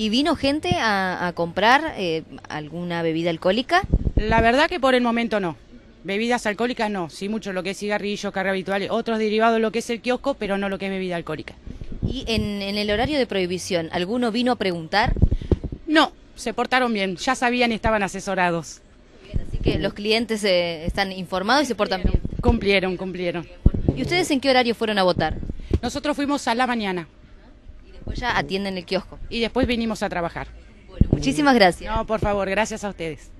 ¿Y vino gente a, a comprar eh, alguna bebida alcohólica? La verdad que por el momento no. Bebidas alcohólicas no, sí mucho lo que es cigarrillo, carga habituales, otros derivados de lo que es el kiosco, pero no lo que es bebida alcohólica. ¿Y en, en el horario de prohibición, alguno vino a preguntar? No, se portaron bien, ya sabían y estaban asesorados. Así que los clientes eh, están informados y se portan bien. Cumplieron, cumplieron. ¿Y ustedes en qué horario fueron a votar? Nosotros fuimos a la mañana después ya atienden el kiosco. y después vinimos a trabajar. Bueno, muchísimas gracias. No, por favor, gracias a ustedes.